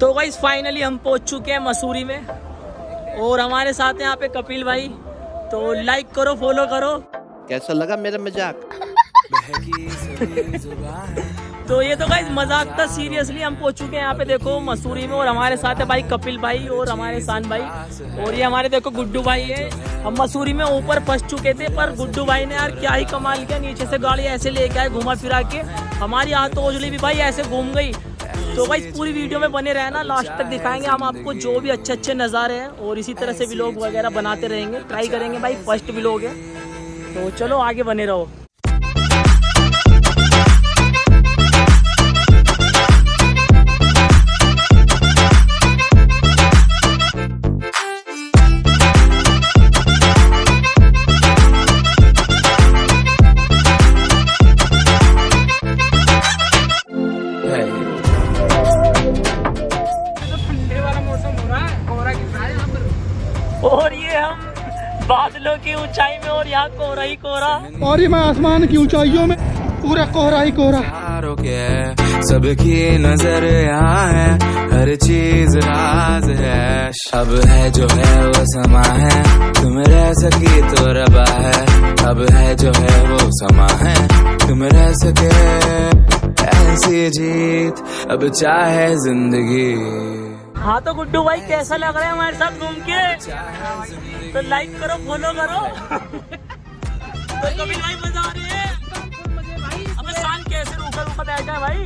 तो guys finally हम पहुँच चुके हैं मसूरी में। और हमारे साथ हैं यहाँ पे कपिल भाई। तो लाइक करो फॉलो करो। कैसा लगा मेरा मज़ाक? तो ये तो गाइस मज़ाक था सीरियसली हम पहुँच चुके हैं यहाँ पे देखो मसूरी में। और हमारे साथ है भाई कपिल भाई और हमारे शान भाई। और ये हमारे देखो गुड्डू भाई है। हम मसूरी में ऊपर फंस चुके थे पर गुड्डू भाई ने यार क्या ही कमाल किया नीचे से गाड़ी ऐसे लेके आए घुमा फिरा के। हमारी हाथ तो उजली भी भाई ऐसे घूम गई। तो भाई पूरी वीडियो में बने रहना लास्ट तक दिखाएँगे हम आपको जो भी अच्छे अच्छे नज़ारे हैं और इसी तरह से ब्लॉग वगैरह बनाते रहेंगे ट्राई करेंगे भाई फ़र्स्ट ब्लॉग है। तो चलो आगे बने रहो। और ये हम बादलों की ऊंचाई में और यहाँ कोहरा ही कोहरा। और ये मैं आसमान की ऊंचाइयों में पूरा कोहरा। ही कोहरा सबकी नज़र यहाँ है हर चीज़ राज है। अब है जो है वो समा है तुम रह सकी तो रबा है। अब है जो है वो समा है तुम रह सके। ऐसी जीत अब चाहे ज़िंदगी। हाँ तो गुड्डू भाई कैसा लग रहा है हमारे साथ घूम के? तो लाइक करो फॉलो करो। तो कभी भाई मज़ा आ रही है। अबे शान कैसे रूखा रूखा बैठा है भाई?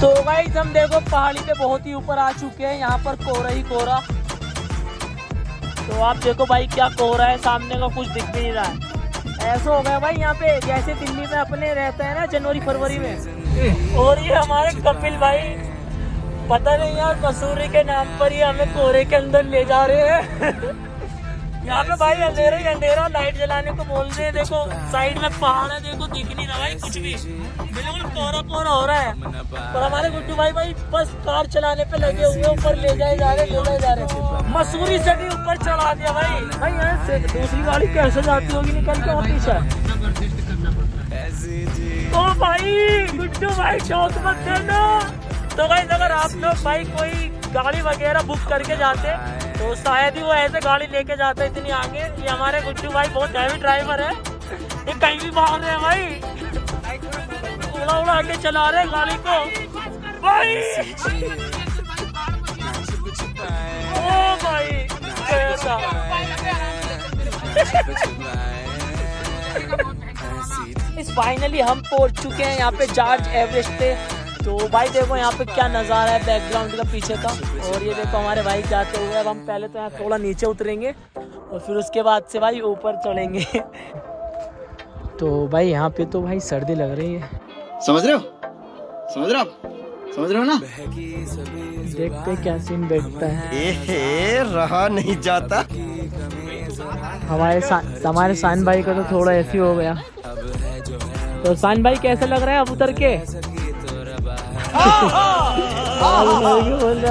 तो भाई हम देखो पहाड़ी पे बहुत ही ऊपर आ चुके हैं। यहाँ पर कोहरा ही कोहरा। तो आप देखो भाई क्या कोहरा है। सामने का कुछ दिख भी नहीं रहा है। ऐसा हो गया भाई यहाँ पे जैसे दिल्ली में अपने रहते हैं ना जनवरी फरवरी में। और ये हमारे कपिल भाई पता नहीं यार मसूरी के नाम पर ही हमें कोहरे के अंदर ले जा रहे हैं। यहाँ पे भाई अंधेरा ही अंधेरा लाइट जलाने को बोल रहे हैं देखो साइड में पहाड़ है देखो दिख नहीं रहा भाई कुछ भी। बिल्कुल कोहरा कोहरा हो रहा है। और हमारे गुड्डू भाई भाई बस कार चलाने पे लगे हुए ऊपर ले जाए जा रहे ले जाए जा रहे मसूरी से भी ऊपर चला दिया भाई। भाई यहाँ से दूसरी गाड़ी कैसे जाती होगी निकल के और पीछे ओ भाई गुड्डू भाई शौक मत देना तो भाई अगर आप लोग भाई कोई गाड़ी वगैरह बुक करके जाते तो शायद ही वो ऐसे गाड़ी लेके जाते हैं इतनी आगे ये हमारे गुड्डू भाई बहुत हैवी ड्राइवर है। ये कहीं भी भाग रहे हैं भाई। उड़ा उड़ा के चला रहे गाड़ी को। भाई! ओ भाई! कैसा फाइनली हम पहुँच चुके हैं यहाँ पे जॉर्ज एवरेस्ट पे। तो भाई देखो यहाँ पे क्या नज़ारा है बैकग्राउंड का पीछे का। और ये देखो हमारे भाई जाते हुए अब हम पहले तो यहाँ थोड़ा नीचे उतरेंगे और फिर उसके बाद से भाई ऊपर चढ़ेंगे। तो भाई यहाँ पे तो भाई सर्दी लग रही है। समझ रहे हो? समझ रहे हो समझ रहे हो ना? देखते क्या सीन बैठता है। ए रहा नहीं जाता। हमारे सा, हमारे शान भाई का तो थोड़ा ऐसे हो गया। तो शान भाई कैसा लग रहा है अब उतर के?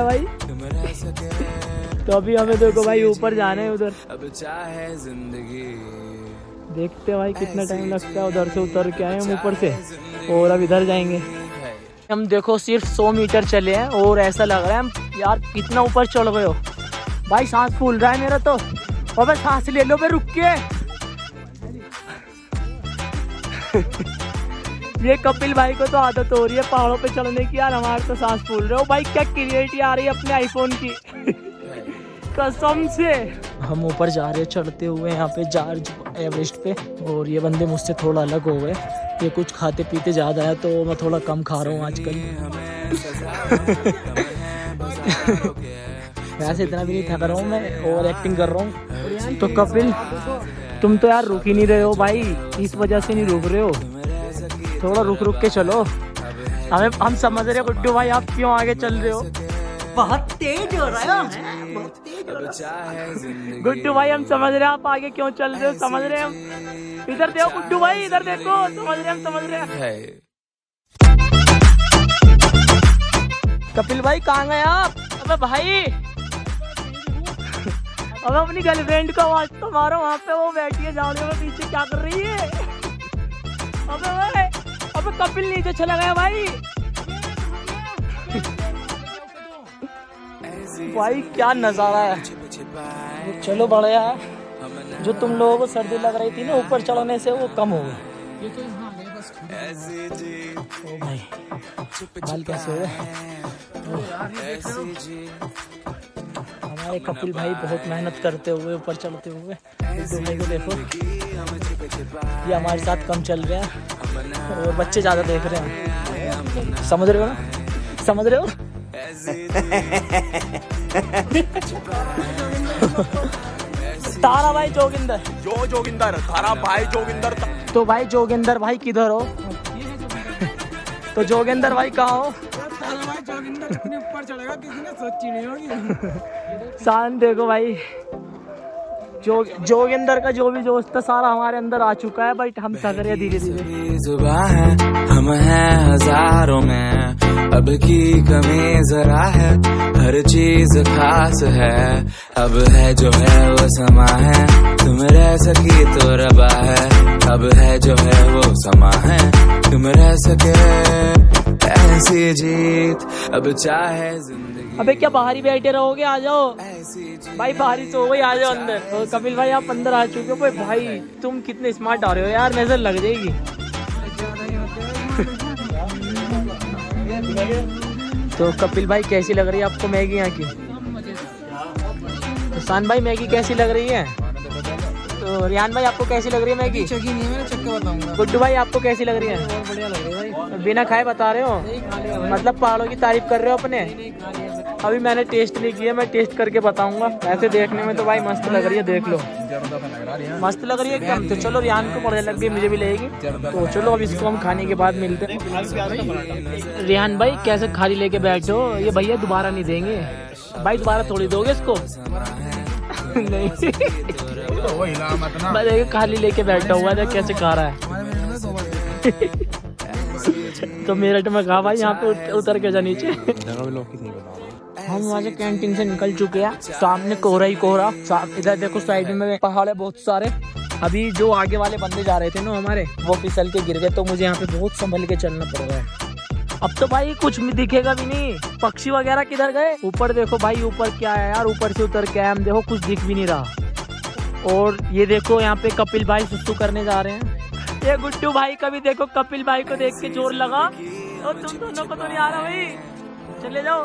भाई तो अभी हमें देखो भाई, ऊपर जाना है उधर। देखते हैं भाई कितना टाइम लगता है उधर से उतर के आए हम ऊपर से, और अब इधर जाएँगे। हम देखो सिर्फ़ 100 मीटर चले हैं, और ऐसा लग रहा है हम यार कितना ऊपर चढ़ गए हो। भाई सांस फूल रहा है मेरा तो। और सांस ले लो मैं रुक के। ये कपिल भाई को तो आदत हो रही है पहाड़ों पे चढ़ने की। यार, हमारे तो सांस फूल रहे हो। भाई, क्या क्रिएटिविटी आ रही है अपने आईफोन की? कसम से। हम ऊपर जा रहे चढ़ते हुए यहाँ पे जॉर्ज एवरेस्ट पे, और ये बंदे मुझसे थोड़ा अलग हो गए। ये कुछ खाते पीते ज़्यादा है तो मैं थोड़ा कम खा रहा हूँ आजकल। वैसे इतना भी नहीं थक रहा हूँ मैं, और एक्टिंग कर रहा हूँ। तो कपिल, तुम तो यार रुक ही नहीं रहे हो भाई, इस वजह से नहीं रुक रहे हो। थोड़ा रुक रुक के चलो। हमें हम समझ रहे हो गुड्डू भाई आप क्यों आगे चल रहे हो? बहुत तेज हो रहा है गुड्डू भाई हम समझ रहे हैं आप आगे क्यों चल रहे हो समझ रहे हैं हम। इधर देखो गुड्डू भाई इधर देखो समझ रहे हम समझ रहे हैं। कपिल भाई कहाँ गए आप? अबे भाई अब अपनी गर्लफ्रेंड को आवाज़ तो मारो वहाँ पे वो बैठी है में पीछे क्या कर रही है? अबे कपिल नीचे चला गया भाई। भाई, क्या नज़ारा है। चलो बढ़िया है जो तुम लोगों को सर्दी लग रही थी ना, ऊपर चढ़ने से वो कम हो भाई, बाल कैसे हमारे कपिल भाई बहुत मेहनत करते हुए, ऊपर चढ़ते हुए। देखो ये हमारे साथ कम चल रहे हैं और बच्चे ज़्यादा देख रहे हैं। समझ रहे हो ना? समझ रहे हो? तारा भाई जोगिंदर। जो जोगिंदर तारा भाई जोगिंदर तो भाई जोगिंदर भाई किधर हो? तो जोगिंदर भाई कहाँ हो? ऊपर चढ़ेगा किसी ने सोची नहीं होगी। शान देखो भाई। जो जोगिंदर का जो भी जोश था, सारा हमारे अंदर आ चुका है बट हम थक रहे धीरे धीरे। जुबा है, हम हैं हज़ारों में। अब की कमी जरा है, हर चीज़ खास है। अब है जो है वो समा है, तुम रह सकी तो रबा है। अब है जो है वो समा है, तुम रह सके। ऐसी जीत अब चाहे ज़िंदगी। अबे क्या बाहर ही बैठे रहोगे? आ जाओ। भाई बाहर ही सो गई आ जाओ अंदर। तो कपिल भाई आप अंदर आ चुके हो। भाई भाई तुम कितने स्मार्ट आ रहे हो यार नज़र लग जाएगी। तो कपिल भाई कैसी लग रही है आपको मैगी यहाँ की? शान भाई मैगी कैसी लग रही है? तो रियान भाई आपको कैसी लग रही है मैगी? गुड्डू भाई आपको कैसी लग रही है? बिना खाए बता रहे हो? मतलब पहाड़ों की तारीफ़ कर रहे हो अपने? अभी मैंने टेस्ट नहीं किया मैं टेस्ट करके बताऊँगा। ऐसे देखने में तो भाई मस्त लग रही है देख लो। मस्त लग रही है एकदम। तो चलो रियान को बढ़िया लग गई मुझे भी लगेगी तो चलो अब इसको हम खाने के बाद मिलते हैं। रियान भाई कैसे खाली लेके बैठो ये भैया दोबारा नहीं देंगे। भाई दोबारा थोड़ी दोगे इसको? नहीं। मैं देखो खाली लेके बैठा हुआ है कैसे खा रहा है? तो मेरठ में कहा भाई यहाँ पे उतर के जा नीचे। हम वहाँ से कैंटीन से निकल चुके हैं। सामने कोहरा ही कोहरा। इधर देखो साइड में पहाड़ है बहुत सारे। अभी जो आगे वाले बंदे जा रहे थे ना हमारे वो फिसल के गिर गए तो मुझे यहाँ पे बहुत संभल के चलना पड़ रहा है। अब तो भाई कुछ भी दिखेगा भी नहीं। पक्षी वगैरह किधर गए? ऊपर देखो भाई ऊपर क्या है यार? ऊपर से उतर के आए हम। देखो कुछ दिख भी नहीं रहा। और ये देखो यहाँ पे कपिल भाई सुसु करने जा रहे हैं। ये गुड्डू भाई का भी देखो कपिल भाई को देख के ज़ोर लगा। और तुम दोनों को तो नहीं आ रहा भाई। चले जाओ।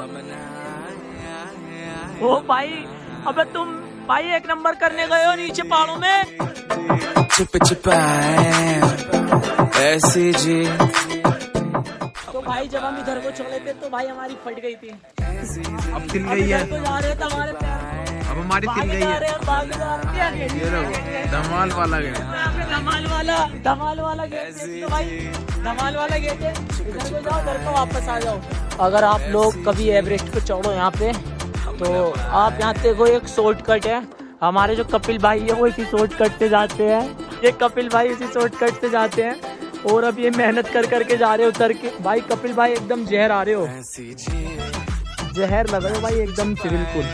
ओ भाई अबे तुम भाई एक नंबर करने गए हो नीचे पहाड़ों में। छिप छिपाए ऐसी जी। तो भाई जब हम इधर को चले थे तो भाई हमारी फट गई थी। अब अब गई है। अब हमारी तिल गई है। ये लो धमाल वाला गया धमाल वाला धमाल वाला गेट धमाल वाला गेट है इधर को जाओ घर को वापस आ जाओ। अगर आप लोग कभी एवरेस्ट पे चढ़ो यहाँ पे तो आप यहाँ देखो एक शॉर्टकट है। हमारे जो कपिल भाई है वो इसी शॉर्टकट से जाते हैं। ये कपिल भाई इसी शॉर्टकट से जाते हैं। और अब ये मेहनत कर करके जा रहे हो उतर के। भाई कपिल भाई एकदम जहर आ रहे हो। जहर लग रहे हो भाई एकदम से बिल्कुल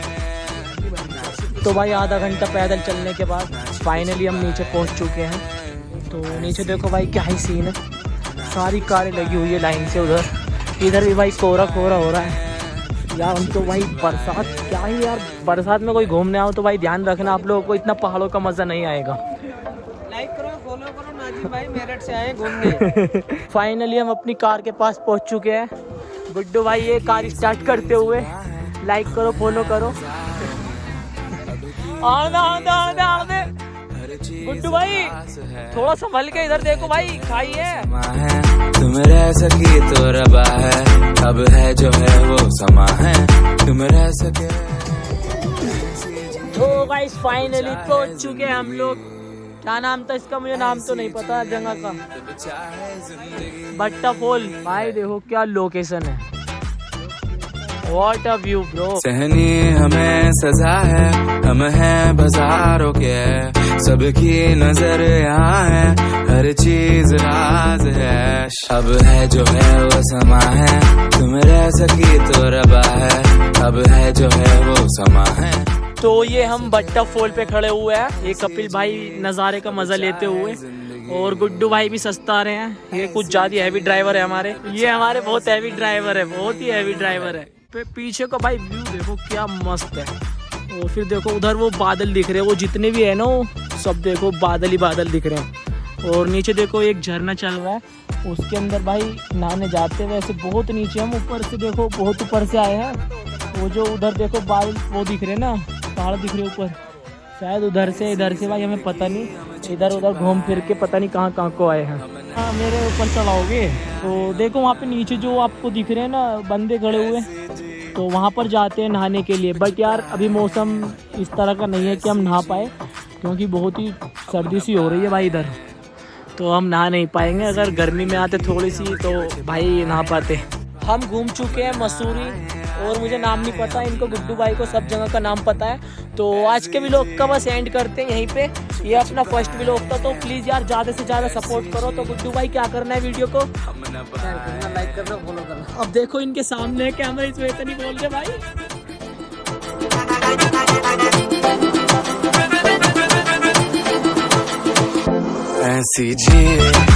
तो भाई आधा घंटा पैदल चलने के बाद फाइनली हम नीचे पहुँच चुके हैं। तो नीचे देखो भाई क्या ही सीन है। सारी कारें लगी हुई है लाइन से उधर। इधर भी भाई कोहरा कोहरा हो रहा है। यार हम तो भाई बरसात क्या ही यार बरसात में कोई घूमने आओ तो भाई ध्यान रखना आप लोगों को इतना पहाड़ों का मज़ा नहीं आएगा। लाइक करो फॉलो करो भाई मेरठ से आए घूमने। फाइनली हम अपनी कार के पास पहुँच चुके हैं। गुड्डू भाई ये कार स्टार्ट करते हुए। लाइक करो फॉलो करो। आना आना आना आना गुड्डू भाई थोड़ा संभल के इधर देखो भाई खाइए है। तुम रह सकी तो रबा है अब है जो है वो समा है। तुम रह सके। तो गाइस फाइनली पहुँच चुके हैं हम लोग। क्या नाम था इसका? मुझे नाम तो नहीं पता जगह का। बट्टा फॉल भाई देखो क्या लोकेशन है। वॉट अ व्यू ब्रो सहनी हमें सजा है हम हैं बाजारों के। सबकी नज़र यहाँ है हर चीज़ राज है। अब है जो है वो समा है तुम रह सकी तो रबा है। अब है जो है वो समा है। तो ये हम बट्टा फोल पे खड़े हुए हैं। ये कपिल भाई नज़ारे का मज़ा लेते हुए। और गुड्डू भाई भी सस्ता रहे हैं। ये कुछ ज़्यादा हैवी ड्राइवर है हमारे। ये हमारे बहुत हैवी ड्राइवर है बहुत ही हैवी ड्राइवर है। पे पीछे का भाई व्यू देखो, क्या मस्त है। और फिर देखो, उधर वो बादल दिख रहे हैं, वो जितने भी है ना वो, सब देखो, बादल ही बादल दिख रहे हैं। और नीचे देखो, एक झरना चल रहा है, उसके अंदर भाई नहाने जाते हैं, वैसे बहुत नीचे हम ऊपर से देखो, बहुत ऊपर से आए हैं। वो जो उधर देखो, बादल, वो दिख रहे हैं ना, पहाड़ दिख रहे ऊपर। शायद उधर से, इधर से भाई, हमें पता नहीं इधर उधर घूम फिर के पता नहीं कहाँ कहाँ को आए हैं। हाँ मेरे ऊपर चढ़ाओगे तो देखो वहाँ पे नीचे जो आपको दिख रहे हैं ना, बंदे खड़े हुए। तो वहाँ पर जाते हैं नहाने के लिए। बट यार, अभी मौसम इस तरह का नहीं है कि हम नहा पाए, क्योंकि बहुत ही सर्दी सी हो रही है भाई इधर। तो हम नहा नहीं पाएँगे। अगर गर्मी में आते थोड़ी सी तो भाई नहा पाते। हम घूम चुके हैं मसूरी। और मुझे नाम नहीं पता इनको गुड्डू भाई को सब जगह का नाम पता है। तो आज के व्लॉग का बस एंड करते हैं यहीं पे। ये अपना फ़र्स्ट व्लॉग था तो प्लीज़ यार ज़्यादा से ज़्यादा सपोर्ट करो। तो गुड्डू भाई क्या करना है वीडियो को? लाइक करना फॉलो करना। अब देखो इनके सामने कैमरा इस वजह से नहीं बोल रहे भाई। ऐसी जिए